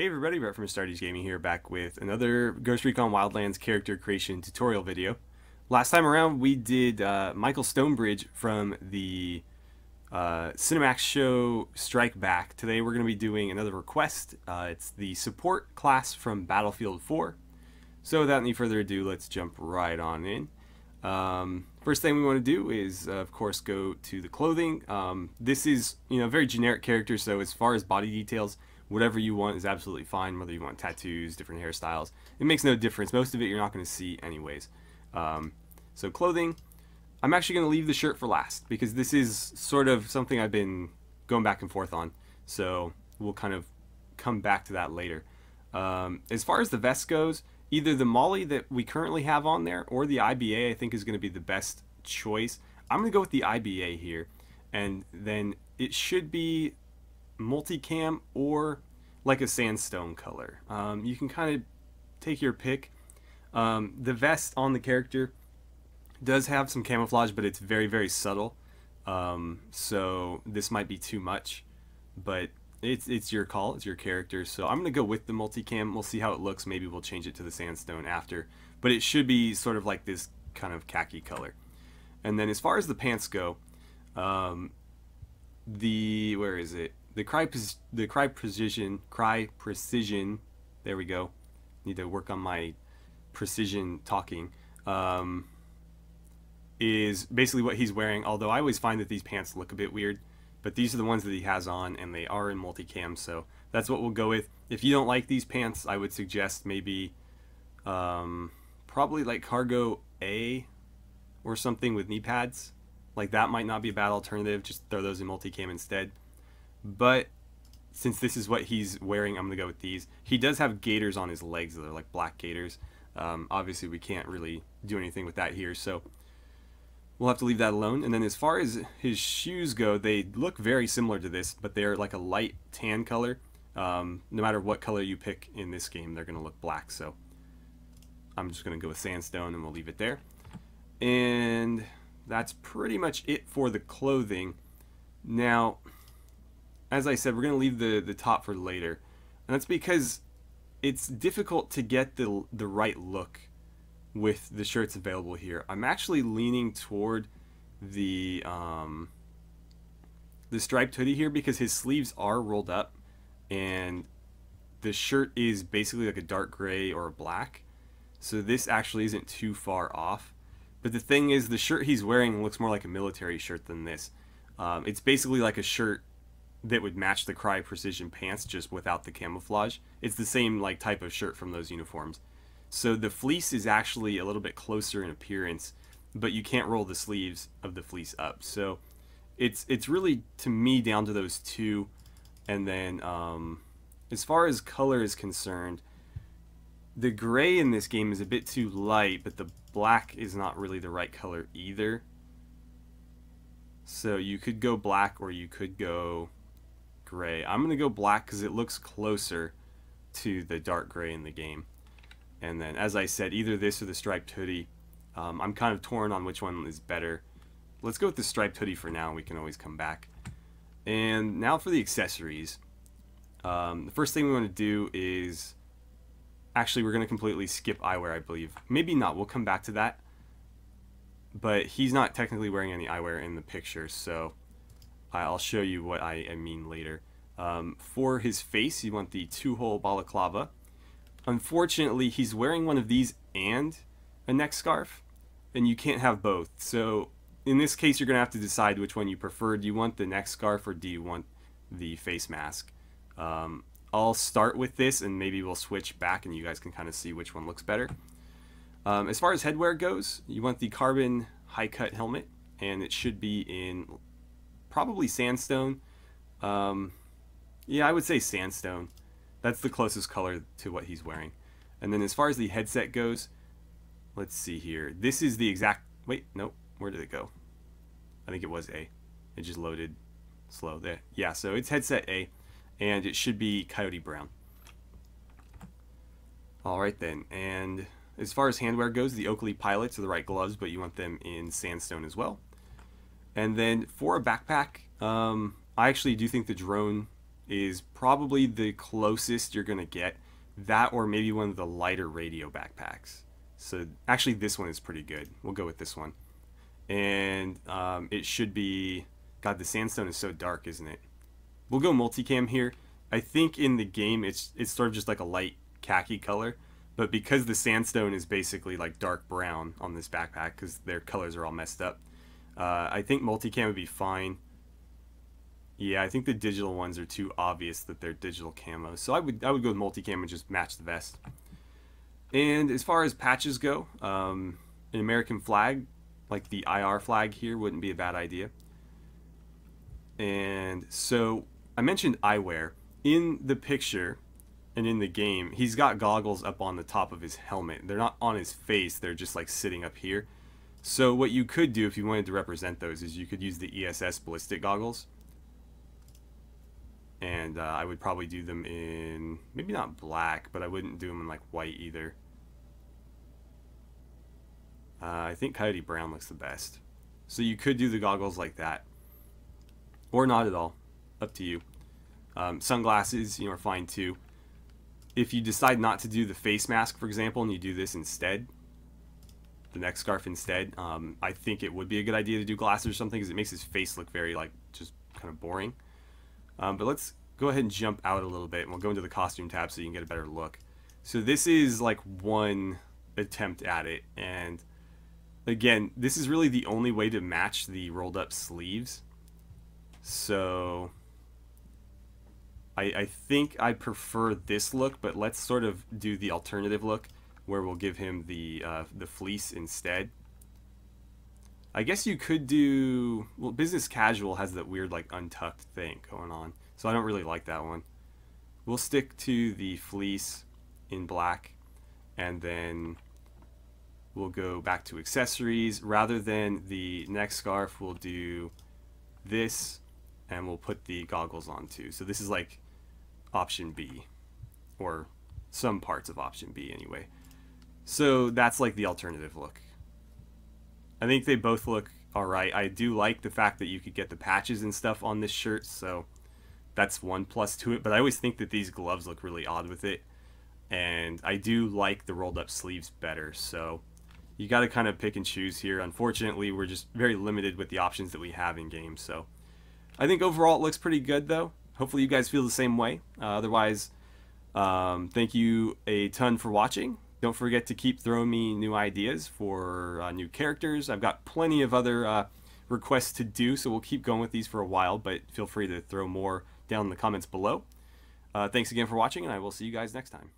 Hey everybody, Brett from Astartes Gaming here, back with another Ghost Recon Wildlands character creation tutorial video. Last time around we did uh, Michael Stonebridge from the uh, Cinemax show Strike Back. Today we're going to be doing another request. Uh, it's the support class from Battlefield 4. So without any further ado, let's jump right on in. Um, first thing we want to do is, uh, of course, go to the clothing. Um, this is, you know, a very generic character, so as far as body details, whatever you want is absolutely fine, whether you want tattoos, different hairstyles. It makes no difference. Most of it you're not going to see anyways. Um, so clothing, I'm actually going to leave the shirt for last because this is sort of something I've been going back and forth on. So we'll kind of come back to that later. Um, as far as the vest goes, either the MOLLE that we currently have on there or the IBA I think is going to be the best choice. I'm going to go with the IBA here. And then it should be multicam or like a sandstone color. Um, you can kind of take your pick. Um, the vest on the character does have some camouflage, but it's very, very subtle. Um, so this might be too much, but it's it's your call. It's your character. So I'm gonna go with the multicam. We'll see how it looks. Maybe we'll change it to the sandstone after. But it should be sort of like this kind of khaki color. And then as far as the pants go, um, the where is it? The Crye the Crye Precision Crye Precision there we go. Need to work on my precision talking. Um, is basically what he's wearing although I always find that these pants look a bit weird but these are the ones that he has on and they are in multicam so that's what we'll go with. If you don't like these pants I would suggest maybe um, probably like cargo A or something with knee pads. Like that might not be a bad alternative just throw those in multicam instead but since this is what he's wearing, I'm going to go with these. He does have gaiters on his legs. They're like black gaiters. Um, obviously, we can't really do anything with that here, so we'll have to leave that alone. And then as far as his shoes go, they look very similar to this, but they're like a light tan color. Um, no matter what color you pick in this game, they're going to look black, so I'm just going to go with sandstone and we'll leave it there. And that's pretty much it for the clothing. Now, as I said, we're going to leave the, the top for later. And that's because it's difficult to get the, the right look with the shirts available here. I'm actually leaning toward the um, the striped hoodie here because his sleeves are rolled up and the shirt is basically like a dark gray or a black. So this actually isn't too far off. But the thing is, the shirt he's wearing looks more like a military shirt than this. Um, it's basically like a shirt that would match the Crye Precision pants just without the camouflage. It's the same like type of shirt from those uniforms. So the fleece is actually a little bit closer in appearance, but you can't roll the sleeves of the fleece up. So it's it's really to me down to those two. And then um, as far as color is concerned, the gray in this game is a bit too light, but the black is not really the right color either. So you could go black or you could go gray. I'm going to go black because it looks closer to the dark gray in the game. And then, as I said, either this or the striped hoodie. Um, I'm kind of torn on which one is better. Let's go with the striped hoodie for now. We can always come back. And now for the accessories. Um, the first thing we want to do is... Actually, we're going to completely skip eyewear, I believe. Maybe not. We'll come back to that. But he's not technically wearing any eyewear in the picture, so I'll show you what I, I mean later. Um, for his face, you want the two-hole balaclava. Unfortunately, he's wearing one of these and a neck scarf, and you can't have both. So in this case, you're going to have to decide which one you prefer. Do you want the neck scarf or do you want the face mask? Um, I'll start with this, and maybe we'll switch back, and you guys can kind of see which one looks better. Um, as far as headwear goes, you want the carbon high-cut helmet, and it should be in probably sandstone. Um, yeah, I would say sandstone. That's the closest color to what he's wearing. And then as far as the headset goes, let's see here. This is the exact... Wait, nope. Where did it go? I think it was A. It just loaded slow there. Yeah, so it's headset A, and it should be Coyote Brown. Alright then, and as far as handwear goes, the Oakley Pilots are the right gloves, but you want them in sandstone as well. And then for a backpack, um, I actually do think the drone is probably the closest you're going to get. That or maybe one of the lighter radio backpacks. So actually this one is pretty good. We'll go with this one. And um, it should be... God, the sandstone is so dark, isn't it? We'll go multicam here. I think in the game it's it's sort of just like a light khaki color. But because the sandstone is basically like dark brown on this backpack because their colors are all messed up, uh, I think multicam would be fine. Yeah, I think the digital ones are too obvious that they're digital camos. So I would I would go with multicam and just match the vest. And as far as patches go, um, an American flag, like the IR flag here, wouldn't be a bad idea. And so I mentioned eyewear. In the picture and in the game, he's got goggles up on the top of his helmet. They're not on his face, they're just like sitting up here. So what you could do if you wanted to represent those is you could use the ESS ballistic goggles. And uh, I would probably do them in, maybe not black, but I wouldn't do them in like white either. Uh, I think Coyote Brown looks the best. So you could do the goggles like that. Or not at all. Up to you. Um, sunglasses, you know, are fine too. If you decide not to do the face mask, for example, and you do this instead, the neck scarf instead, um, I think it would be a good idea to do glasses or something because it makes his face look very, like, just kind of boring. Um, but let's go ahead and jump out a little bit, and we'll go into the costume tab so you can get a better look. So this is, like, one attempt at it, and again, this is really the only way to match the rolled up sleeves. So I, I think I prefer this look, but let's sort of do the alternative look where we'll give him the uh, the fleece instead. I guess you could do well. Business casual has that weird like untucked thing going on, so I don't really like that one. We'll stick to the fleece in black, and then we'll go back to accessories. Rather than the neck scarf, we'll do this, and we'll put the goggles on too. So this is like option B, or some parts of option B anyway. So that's like the alternative look. I think they both look alright. I do like the fact that you could get the patches and stuff on this shirt, so that's one plus to it. But I always think that these gloves look really odd with it. And I do like the rolled up sleeves better, so you got to kind of pick and choose here. Unfortunately, we're just very limited with the options that we have in games, so I think overall it looks pretty good though. Hopefully you guys feel the same way. Uh, otherwise, um, thank you a ton for watching. Don't forget to keep throwing me new ideas for uh, new characters. I've got plenty of other uh, requests to do, so we'll keep going with these for a while, but feel free to throw more down in the comments below. Uh, thanks again for watching, and I will see you guys next time.